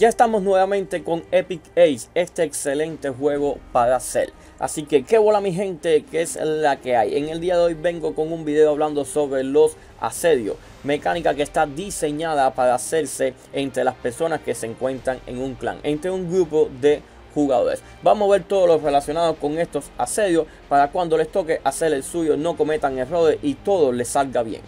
Ya estamos nuevamente con Epic Ace, este excelente juego para hacer. Así que qué bola mi gente, que es la que hay. En el día de hoy vengo con un video hablando sobre los asedios. Mecánica que está diseñada para hacerse entre las personas que se encuentran en un clan. Entre un grupo de jugadores. Vamos a ver todo lo relacionado con estos asedios para cuando les toque hacer el suyo no cometan errores y todo les salga bien.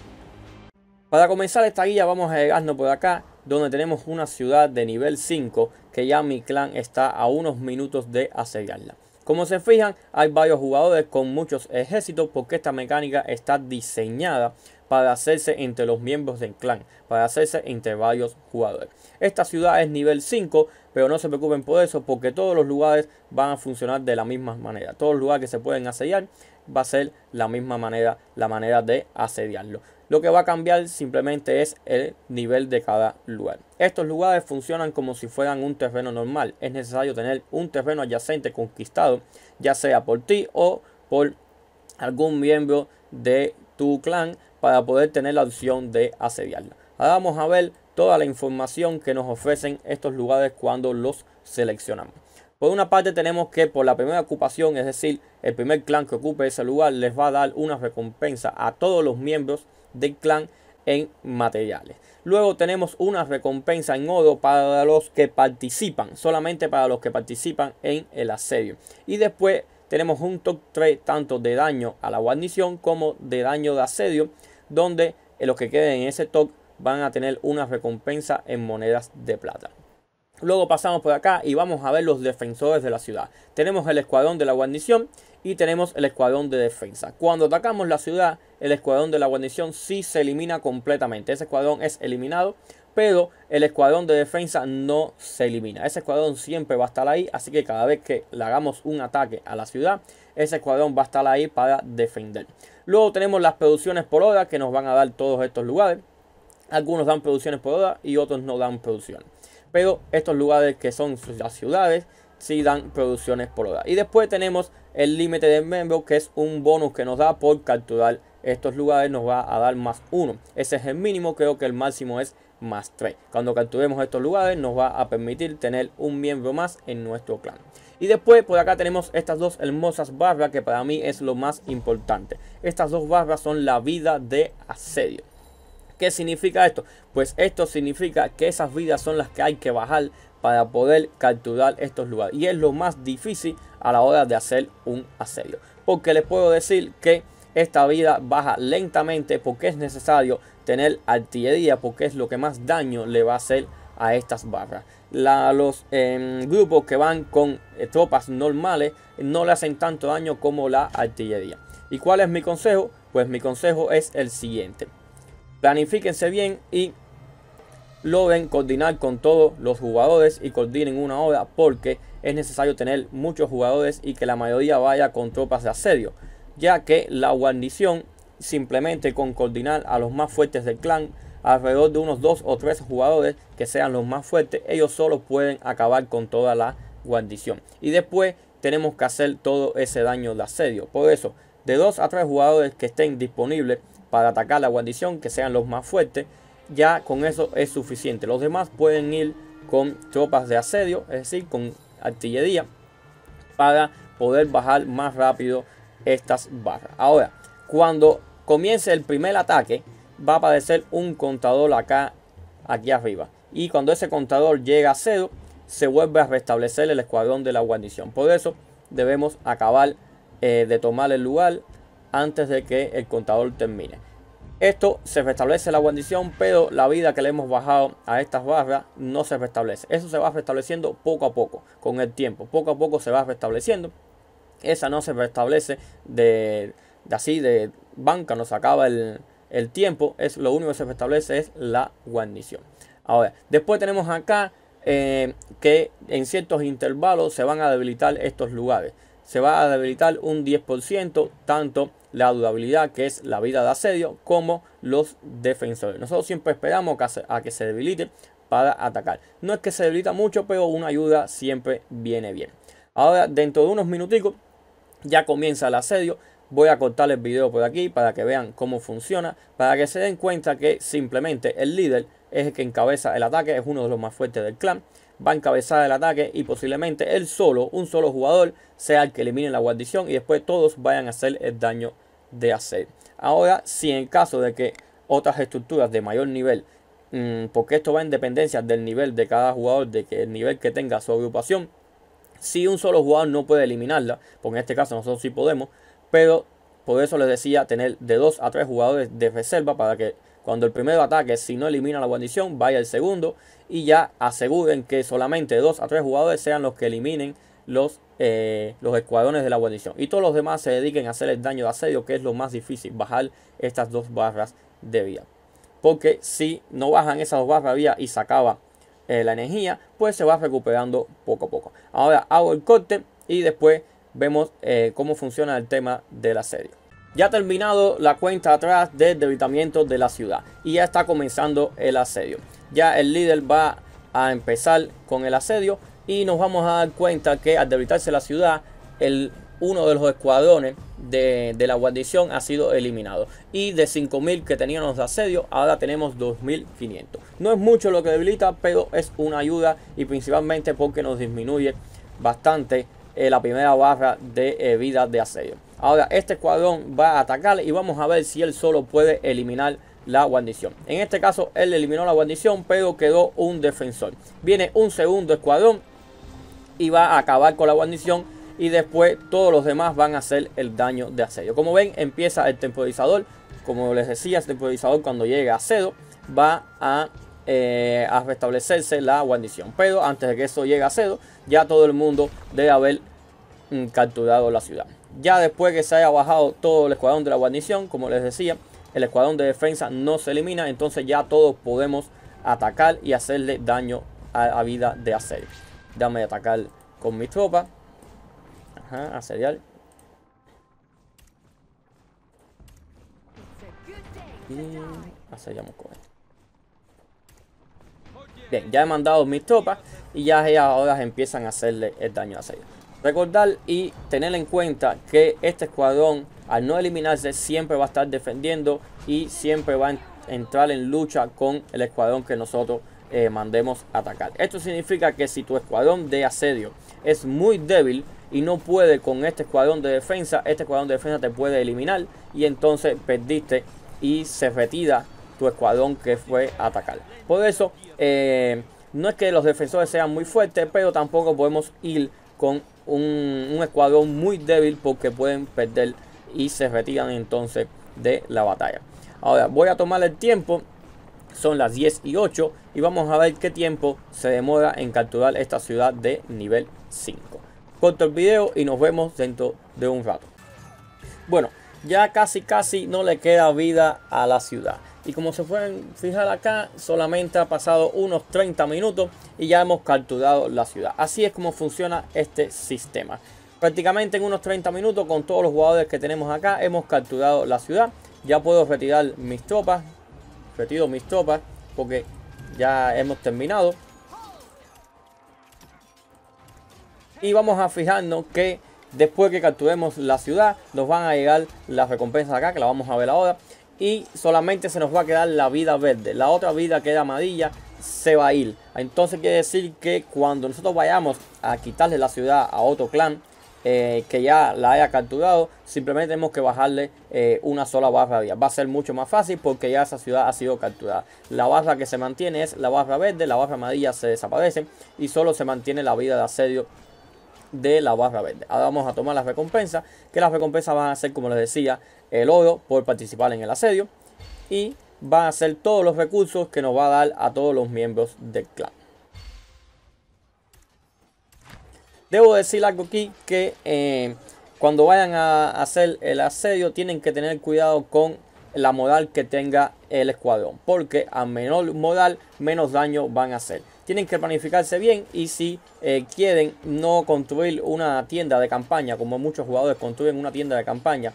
Para comenzar esta guía vamos a llegarnos por acá donde tenemos una ciudad de nivel 5 que ya mi clan está a unos minutos de asediarla. Como se fijan, hay varios jugadores con muchos ejércitos porque esta mecánica está diseñada para hacerse entre los miembros del clan, para hacerse entre varios jugadores. Esta ciudad es nivel 5, pero no se preocupen por eso porque todos los lugares van a funcionar de la misma manera. Todos los lugares que se pueden asediar va a ser la misma manera, la manera de asediarlo. Lo que va a cambiar simplemente es el nivel de cada lugar. Estos lugares funcionan como si fueran un terreno normal. Es necesario tener un terreno adyacente conquistado, ya sea por ti o por algún miembro de tu clan para poder tener la opción de asediarlo. Ahora vamos a ver toda la información que nos ofrecen estos lugares cuando los seleccionamos. Por una parte tenemos que por la primera ocupación, es decir, el primer clan que ocupe ese lugar les va a dar una recompensa a todos los miembros del clan en materiales. Luego tenemos una recompensa en oro para los que participan, solamente para los que participan en el asedio. Y después tenemos un top 3 tanto de daño a la guarnición como de daño de asedio, donde los que queden en ese top van a tener una recompensa en monedas de plata. Luego pasamos por acá y vamos a ver los defensores de la ciudad. Tenemos el escuadrón de la guarnición y tenemos el escuadrón de defensa. Cuando atacamos la ciudad, el escuadrón de la guarnición sí se elimina completamente. Ese escuadrón es eliminado, pero el escuadrón de defensa no se elimina. Ese escuadrón siempre va a estar ahí, así que cada vez que le hagamos un ataque a la ciudad, ese escuadrón va a estar ahí para defender. Luego tenemos las producciones por hora que nos van a dar todos estos lugares. Algunos dan producciones por hora y otros no dan producciones. Pero estos lugares que son las ciudades sí dan producciones por hora. Y después tenemos el límite de miembro que es un bonus que nos da por capturar estos lugares nos va a dar más 1. Ese es el mínimo, creo que el máximo es más 3. Cuando capturemos estos lugares nos va a permitir tener un miembro más en nuestro clan. Y después por acá tenemos estas dos hermosas barras que para mí es lo más importante. Estas dos barras son la vida de asedio. ¿Qué significa esto? Pues esto significa que esas vidas son las que hay que bajar para poder capturar estos lugares. Y es lo más difícil a la hora de hacer un asedio. Porque les puedo decir que esta vida baja lentamente porque es necesario tener artillería porque es lo que más daño le va a hacer a estas barras. los em, grupos que van con eh, tropas normales no le hacen tanto daño como la artillería. ¿Y cuál es mi consejo? Pues mi consejo es el siguiente. Planifíquense bien y logren coordinar con todos los jugadores y coordinen una hora porque es necesario tener muchos jugadores y que la mayoría vaya con tropas de asedio, ya que la guarnición simplemente con coordinar a los más fuertes del clan, alrededor de unos dos o tres jugadores que sean los más fuertes, ellos solo pueden acabar con toda la guarnición. Y después tenemos que hacer todo ese daño de asedio. Por eso, de dos a tres jugadores que estén disponibles para atacar la guarnición, que sean los más fuertes, ya con eso es suficiente. Los demás pueden ir con tropas de asedio, es decir, con artillería, para poder bajar más rápido estas barras. Ahora, cuando comience el primer ataque, va a aparecer un contador acá, aquí arriba. Y cuando ese contador llega a cero, se vuelve a restablecer el escuadrón de la guarnición. Por eso debemos acabar eh, de tomar el lugar antes de que el contador termine. Esto se restablece la guarnición, pero la vida que le hemos bajado a estas barras no se restablece. Eso se va restableciendo poco a poco, con el tiempo. Poco a poco se va restableciendo. Esa no se restablece de, así, de banca, nos acaba el, tiempo. Es lo único que se restablece es la guarnición. Ahora, después tenemos acá eh, que en ciertos intervalos se van a debilitar estos lugares. Se va a debilitar un 10% tanto la durabilidad que es la vida de asedio como los defensores. Nosotros siempre esperamos a que se debilite para atacar. No es que se debilita mucho, pero una ayuda siempre viene bien. Ahora, dentro de unos minuticos, ya comienza el asedio. Voy a cortar el video por aquí para que vean cómo funciona, para que se den cuenta que simplemente el líder es el que encabeza el ataque, es uno de los más fuertes del clan. va a encabezar el ataque y posiblemente él solo, un solo jugador, sea el que elimine la guarnición y después todos vayan a hacer el daño de hacer. Ahora, si en caso de que otras estructuras de mayor nivel, mm, porque esto va en dependencia del nivel de cada jugador, de que el nivel que tenga su agrupación, si un solo jugador no puede eliminarla, porque en este caso nosotros sí podemos, pero por eso les decía tener de 2 a 3 jugadores de reserva para que cuando el primero ataque, si no elimina la guarnición, vaya el segundo y ya aseguren que solamente 2 a 3 jugadores sean los que eliminen los, eh, los escuadrones de la guarnición. Y todos los demás se dediquen a hacer el daño de asedio, que es lo más difícil, bajar estas dos barras de vía. Porque si no bajan esas dos barras de vía y se acaba eh, la energía, pues se va recuperando poco a poco. Ahora hago el corte y después vemos eh, cómo funciona el tema del asedio. Ya ha terminado la cuenta atrás del debilitamiento de la ciudad y ya está comenzando el asedio. Ya el líder va a empezar con el asedio y nos vamos a dar cuenta que al debilitarse la ciudad, el, uno de los escuadrones de, de la guarnición ha sido eliminado. Y de 5.000 que teníamos de asedio, ahora tenemos 2.500. No es mucho lo que debilita, pero es una ayuda y principalmente porque nos disminuye bastante eh, la primera barra de eh, vida de asedio. Ahora este escuadrón va a atacar y vamos a ver si él solo puede eliminar la guarnición. En este caso él eliminó la guarnición pero quedó un defensor. Viene un segundo escuadrón y va a acabar con la guarnición y después todos los demás van a hacer el daño de asedio. Como ven empieza el temporizador. Como les decía, el temporizador cuando llega a cero va a eh, a restablecerse la guarnición. Pero antes de que eso llegue a cero, ya todo el mundo debe haber mm, capturado la ciudad. Ya después que se haya bajado todo el escuadrón de la guarnición, como les decía, el escuadrón de defensa no se elimina, entonces ya todos podemos atacar y hacerle daño a, vida de asedio. Dame atacar con mi tropa. Ajá, asediar. Y asediamos con esto. Bien, ya he mandado mis tropas y ya ahora empiezan a hacerle el daño a asedio. Recordar y tener en cuenta que este escuadrón al no eliminarse siempre va a estar defendiendo y siempre va a entrar en lucha con el escuadrón que nosotros eh, mandemos atacar. Esto significa que si tu escuadrón de asedio es muy débil y no puede con este escuadrón de defensa, este escuadrón de defensa te puede eliminar y entonces perdiste y se retira tu escuadrón que fue a atacar. Por eso, eh, no es que los defensores sean muy fuertes, pero tampoco podemos ir con un, escuadrón muy débil porque pueden perder y se retiran entonces de la batalla. Ahora voy a tomar el tiempo, son las 10 y 8 y vamos a ver qué tiempo se demora en capturar esta ciudad de nivel 5. Corto el video y nos vemos dentro de un rato. Bueno, ya casi casi no le queda vida a la ciudad. Y como se pueden fijar acá, solamente ha pasado unos 30 minutos y ya hemos capturado la ciudad. Así es como funciona este sistema. Prácticamente en unos 30 minutos con todos los jugadores que tenemos acá hemos capturado la ciudad. Ya puedo retirar mis tropas. Retiro mis tropas porque ya hemos terminado. Y vamos a fijarnos que después que capturemos la ciudad nos van a llegar las recompensas acá que la vamos a ver ahora y solamente se nos va a quedar la vida verde. La otra vida que era amarilla se va a ir. Entonces quiere decir que cuando nosotros vayamos a quitarle la ciudad a otro clan eh, que ya la haya capturado, simplemente tenemos que bajarle eh, una sola barra de. Va a ser mucho más fácil porque ya esa ciudad ha sido capturada. La barra que se mantiene es la barra verde, la barra amarilla se desaparece y solo se mantiene la vida de asedio de la barra verde. Ahora vamos a tomar las recompensas, que las recompensas van a ser, como les decía, el oro por participar en el asedio y van a ser todos los recursos que nos va a dar a todos los miembros del clan. Debo decir algo aquí que eh, cuando vayan a hacer el asedio tienen que tener cuidado con la moral que tenga el escuadrón. Porque a menor moral menos daño van a hacer tienen que planificarse bien y si eh, quieren no construir una tienda de campaña, como muchos jugadores construyen una tienda de campaña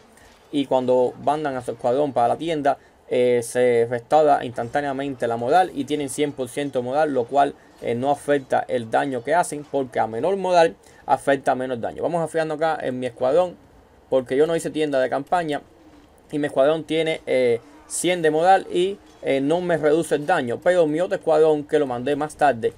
y cuando mandan a su escuadrón para la tienda eh, se restaura instantáneamente la modal y tienen 100% modal, lo cual eh, no afecta el daño que hacen porque a menor modal afecta menos daño. Vamos a fijarnos acá en mi escuadrón porque yo no hice tienda de campaña y mi escuadrón tiene 100 de modal y eh, no me reduce el daño. Pero mi otro escuadrón que lo mandé más tarde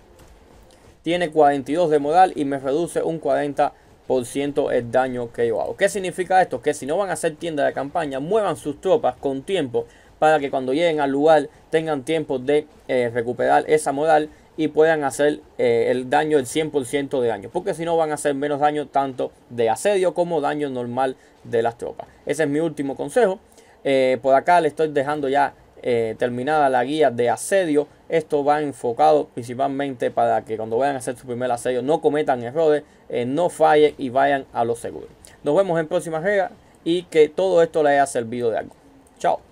tiene 42 de moral y me reduce un 40% el daño que yo hago. ¿Qué significa esto? Que si no van a hacer tienda de campaña, muevan sus tropas con tiempo para que cuando lleguen al lugar tengan tiempo de eh, recuperar esa moral y puedan hacer eh, el daño del 100% de daño. Porque si no van a hacer menos daño tanto de asedio como daño normal de las tropas. Ese es mi último consejo. Eh, por acá le estoy dejando ya terminada la guía de asedio. Esto va enfocado principalmente para que cuando vayan a hacer su primer asedio no cometan errores, no fallen y vayan a lo seguro. Nos vemos en próxima regla y que todo esto le haya servido de algo. Chao.